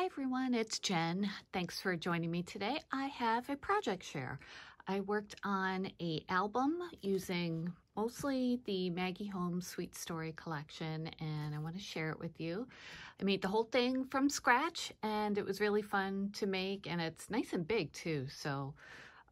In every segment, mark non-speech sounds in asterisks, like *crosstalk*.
Hi everyone, it's Jen. Thanks for joining me today. I have a project share. I worked on a album using mostly the Maggie Holmes Sweet Story collection and I want to share it with you. I made the whole thing from scratch and it was really fun to make and it's nice and big too. So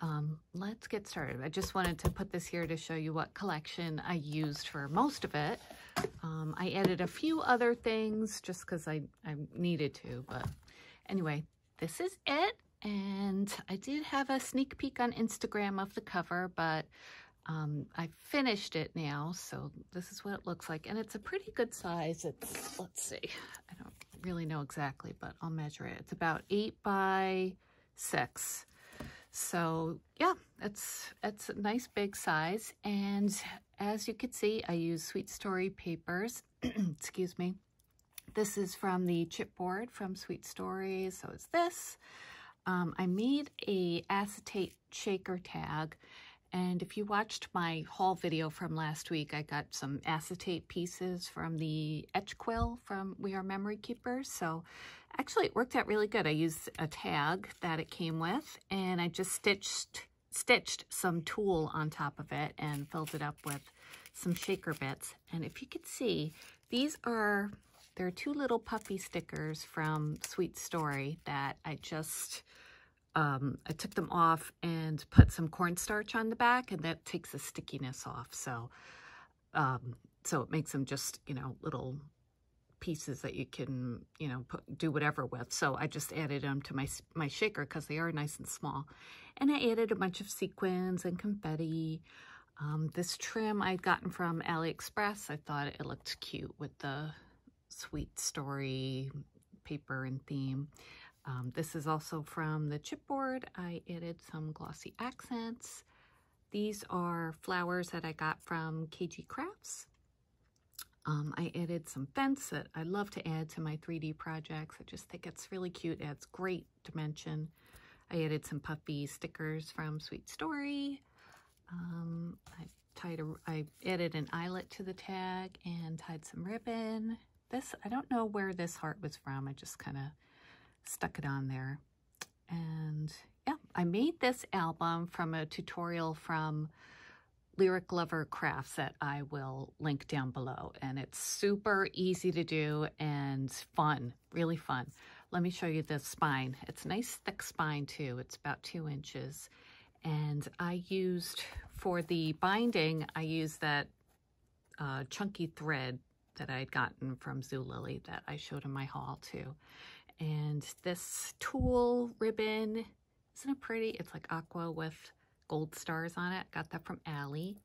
um, let's get started. I just wanted to put this here to show you what collection I used for most of it. Um, I added a few other things just because I, I needed to, but anyway, this is it. And I did have a sneak peek on Instagram of the cover, but um, I finished it now, so this is what it looks like. And it's a pretty good size. It's, let's see, I don't really know exactly, but I'll measure it. It's about eight by six. So yeah, it's, it's a nice big size. And as you can see, I use Sweet Story papers. *clears throat* Excuse me. This is from the chipboard from Sweet Story. So it's this. Um, I made a acetate shaker tag. And if you watched my haul video from last week, I got some acetate pieces from the etch quill from We R Memory Keepers. So Actually, it worked out really good. I used a tag that it came with, and I just stitched stitched some tulle on top of it and filled it up with some shaker bits. And if you could see, these are, there are two little puppy stickers from Sweet Story that I just, um, I took them off and put some cornstarch on the back, and that takes the stickiness off. So, um, so it makes them just, you know, little pieces that you can, you know, put, do whatever with. So I just added them to my, my shaker because they are nice and small. And I added a bunch of sequins and confetti. Um, this trim I'd gotten from AliExpress. I thought it looked cute with the sweet story paper and theme. Um, this is also from the chipboard. I added some glossy accents. These are flowers that I got from KG Crafts. Um, I added some fence that I love to add to my 3D projects. I just think it's really cute. Adds great dimension. I added some puffy stickers from Sweet Story. Um, I tied a, I added an eyelet to the tag and tied some ribbon. This, I don't know where this heart was from. I just kind of stuck it on there. And yeah, I made this album from a tutorial from Lyric Lover Crafts that I will link down below. And it's super easy to do and fun, really fun. Let me show you the spine. It's a nice thick spine too. It's about two inches. And I used, for the binding, I used that uh, chunky thread that I had gotten from Zulily that I showed in my haul too. And this tulle ribbon, isn't it pretty? It's like aqua with gold stars on it. Got that from Ali.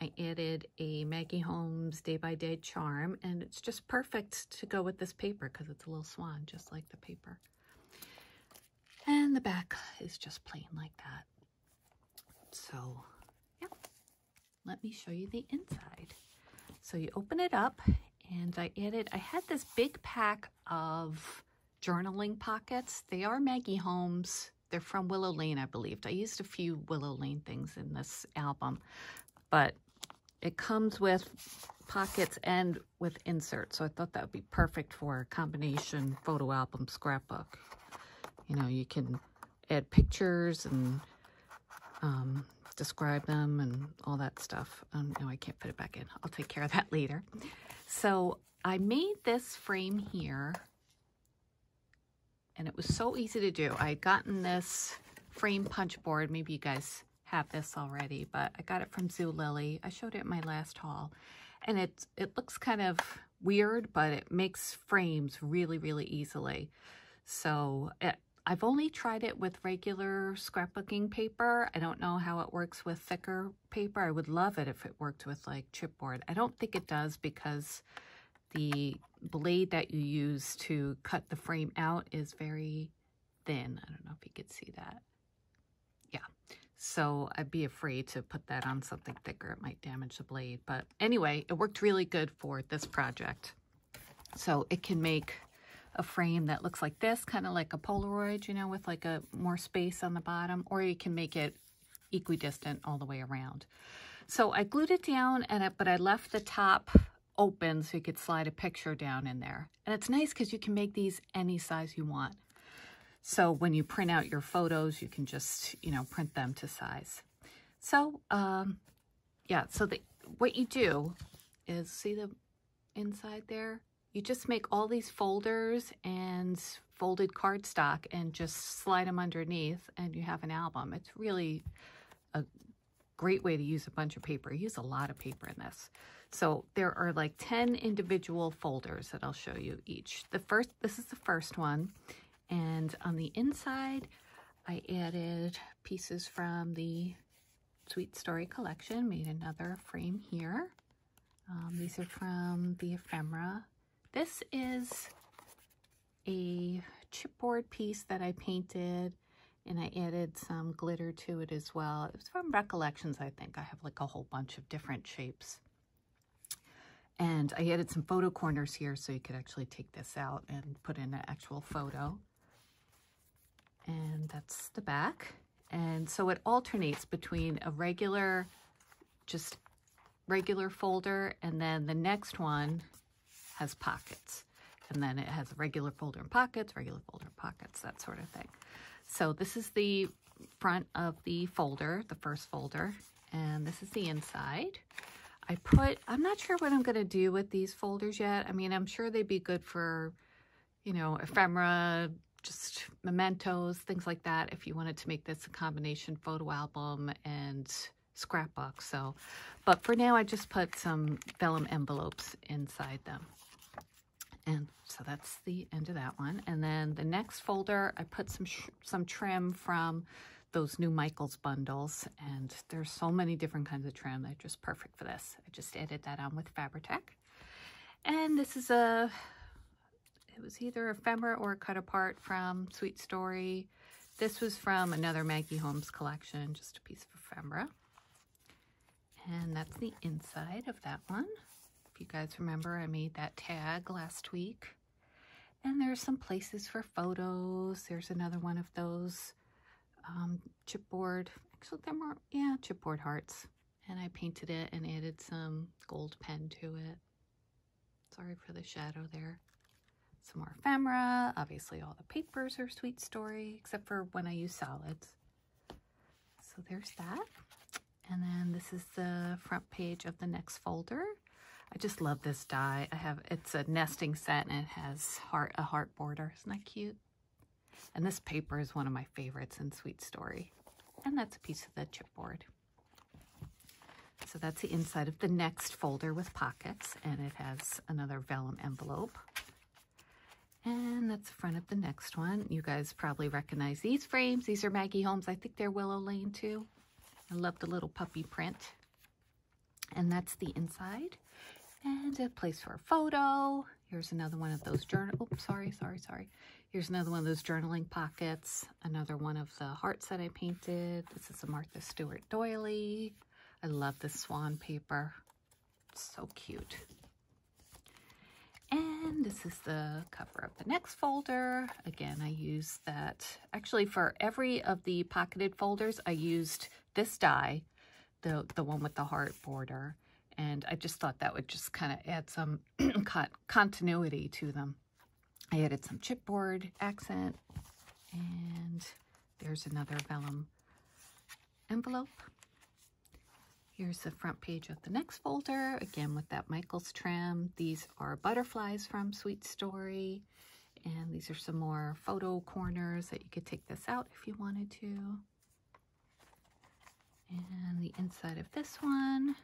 I added a Maggie Holmes Day by Day charm, and it's just perfect to go with this paper because it's a little swan, just like the paper. And the back is just plain like that. So, yeah, let me show you the inside. So you open it up, and I added, I had this big pack of journaling pockets. They are Maggie Holmes they're from Willow Lane, I believe. I used a few Willow Lane things in this album, but it comes with pockets and with inserts. So I thought that would be perfect for a combination photo album scrapbook. You know, you can add pictures and um, describe them and all that stuff. Um, no, I can't put it back in. I'll take care of that *laughs* later. So I made this frame here and it was so easy to do. I had gotten this frame punch board. Maybe you guys have this already, but I got it from Zulily. I showed it in my last haul. And it, it looks kind of weird, but it makes frames really, really easily. So it, I've only tried it with regular scrapbooking paper. I don't know how it works with thicker paper. I would love it if it worked with like chipboard. I don't think it does because the blade that you use to cut the frame out is very thin. I don't know if you could see that. Yeah, so I'd be afraid to put that on something thicker. It might damage the blade. But anyway, it worked really good for this project. So it can make a frame that looks like this, kind of like a Polaroid, you know, with like a more space on the bottom, or you can make it equidistant all the way around. So I glued it down, and it, but I left the top open so you could slide a picture down in there. And it's nice because you can make these any size you want. So when you print out your photos, you can just, you know, print them to size. So, um, yeah, so the, what you do is, see the inside there? You just make all these folders and folded cardstock and just slide them underneath and you have an album. It's really a great way to use a bunch of paper. I use a lot of paper in this. So there are like 10 individual folders that I'll show you each. The first, this is the first one. And on the inside, I added pieces from the Sweet Story collection, made another frame here. Um, these are from the ephemera. This is a chipboard piece that I painted and I added some glitter to it as well. It was from Recollections, I think. I have like a whole bunch of different shapes. And I added some photo corners here so you could actually take this out and put in an actual photo. And that's the back. And so it alternates between a regular, just regular folder, and then the next one has pockets. And then it has a regular folder and pockets, regular folder and pockets, that sort of thing. So this is the front of the folder, the first folder, and this is the inside. I put, I'm not sure what I'm going to do with these folders yet. I mean, I'm sure they'd be good for, you know, ephemera, just mementos, things like that, if you wanted to make this a combination photo album and scrapbook. So, but for now, I just put some vellum envelopes inside them. And so that's the end of that one. And then the next folder, I put some some trim from those new Michaels bundles. And there's so many different kinds of trim. They're just perfect for this. I just added that on with Fabri-Tac. And this is a, it was either ephemera or cut apart from Sweet Story. This was from another Maggie Holmes collection, just a piece of ephemera. And that's the inside of that one. If you guys remember, I made that tag last week. And there's some places for photos. There's another one of those um, chipboard. Actually, they're more, yeah, chipboard hearts. And I painted it and added some gold pen to it. Sorry for the shadow there. Some more ephemera. Obviously, all the papers are Sweet Story, except for when I use solids. So there's that. And then this is the front page of the next folder. I just love this die. I have, it's a nesting set and it has heart a heart border. Isn't that cute? And this paper is one of my favorites in Sweet Story. And that's a piece of the chipboard. So that's the inside of the next folder with pockets, and it has another vellum envelope. And that's the front of the next one. You guys probably recognize these frames. These are Maggie Holmes. I think they're Willow Lane too. I love the little puppy print. And that's the inside. And a place for a photo. Here's another one of those journal. Oops, sorry, sorry, sorry. Here's another one of those journaling pockets. Another one of the hearts that I painted. This is a Martha Stewart doily. I love this swan paper. It's so cute. And this is the cover of the next folder. Again, I use that. Actually, for every of the pocketed folders, I used this die, the, the one with the heart border. And I just thought that would just kind of add some *clears throat* continuity to them. I added some chipboard accent. And there's another vellum envelope. Here's the front page of the next folder, again with that Michaels trim. These are butterflies from Sweet Story. And these are some more photo corners that you could take this out if you wanted to. And the inside of this one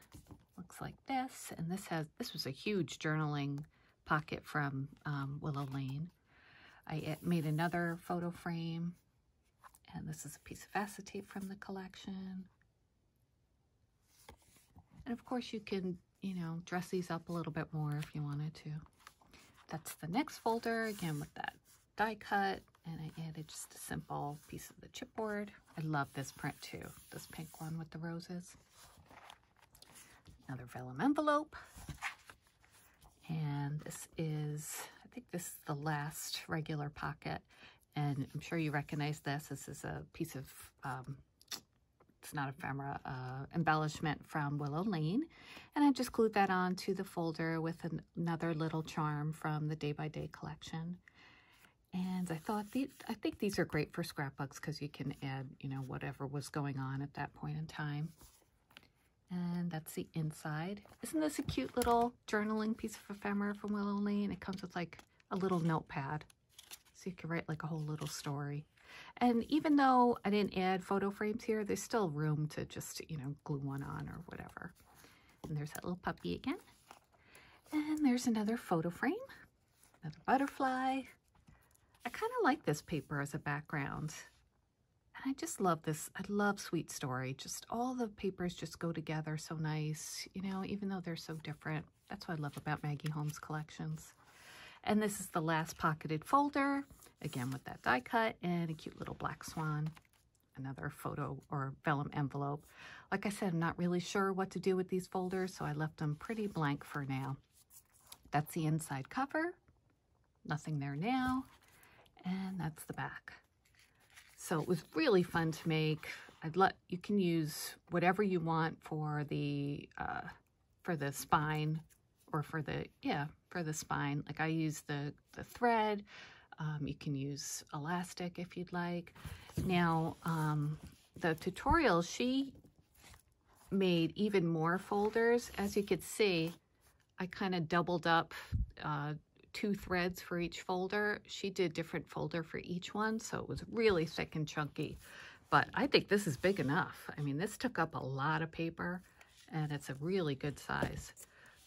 looks like this. And this has, this was a huge journaling pocket from um, Willow Lane. I made another photo frame. And this is a piece of acetate from the collection. And of course you can, you know, dress these up a little bit more if you wanted to. That's the next folder, again with that die cut. And I added just a simple piece of the chipboard. I love this print too, this pink one with the roses. Another vellum envelope. And this is, I think this is the last regular pocket. And I'm sure you recognize this. This is a piece of um, it's not ephemera, uh, embellishment from Willow Lane. And I just glued that on to the folder with an, another little charm from the Day by Day collection. And I thought, these, I think these are great for scrapbooks because you can add, you know, whatever was going on at that point in time. And that's the inside. Isn't this a cute little journaling piece of ephemera from Willow Lane? It comes with like a little notepad. So you can write like a whole little story. And even though I didn't add photo frames here, there's still room to just, you know, glue one on or whatever. And there's that little puppy again. And there's another photo frame, another butterfly. I kind of like this paper as a background. And I just love this. I love Sweet Story. Just all the papers just go together so nice, you know, even though they're so different. That's what I love about Maggie Holmes collections. And this is the last pocketed folder, again with that die cut and a cute little black swan. Another photo or vellum envelope. Like I said, I'm not really sure what to do with these folders, so I left them pretty blank for now. That's the inside cover. Nothing there now. And that's the back. So it was really fun to make. I'd let you can use whatever you want for the uh, for the spine or for the yeah for the spine. Like I use the the thread. Um, you can use elastic if you'd like. Now um, the tutorial she made even more folders. As you could see, I kind of doubled up uh, two threads for each folder. She did different folder for each one, so it was really thick and chunky. But I think this is big enough. I mean, this took up a lot of paper, and it's a really good size.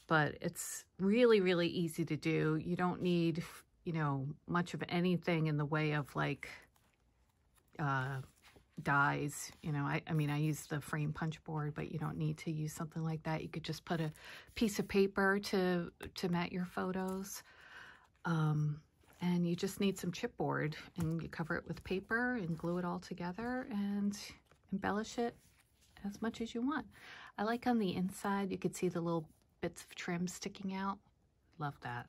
But it's really, really easy to do. You don't need, you know, much of anything in the way of like uh, dies. You know, I, I mean, I use the frame punch board, but you don't need to use something like that. You could just put a piece of paper to, to mat your photos. Um, and you just need some chipboard and you cover it with paper and glue it all together and embellish it as much as you want. I like on the inside, you could see the little bits of trim sticking out. Love that.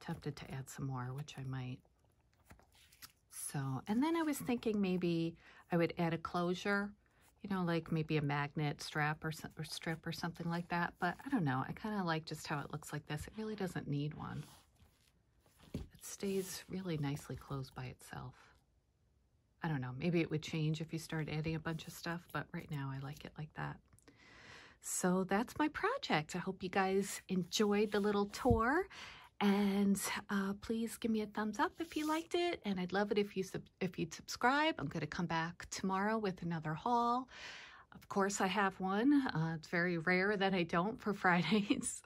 Tempted to add some more, which I might. So, and then I was thinking maybe I would add a closure, you know, like maybe a magnet strap or, or strip or something like that. But I don't know. I kind of like just how it looks like this. It really doesn't need one stays really nicely closed by itself. I don't know, maybe it would change if you start adding a bunch of stuff, but right now I like it like that. So that's my project. I hope you guys enjoyed the little tour and uh, please give me a thumbs up if you liked it and I'd love it if you if you'd subscribe. I'm going to come back tomorrow with another haul. Of course, I have one. Uh, it's very rare that I don't for *laughs* Fridays.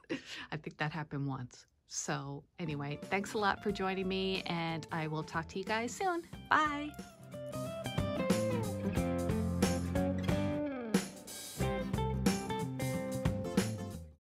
I think that happened once. So anyway, thanks a lot for joining me and I will talk to you guys soon. Bye.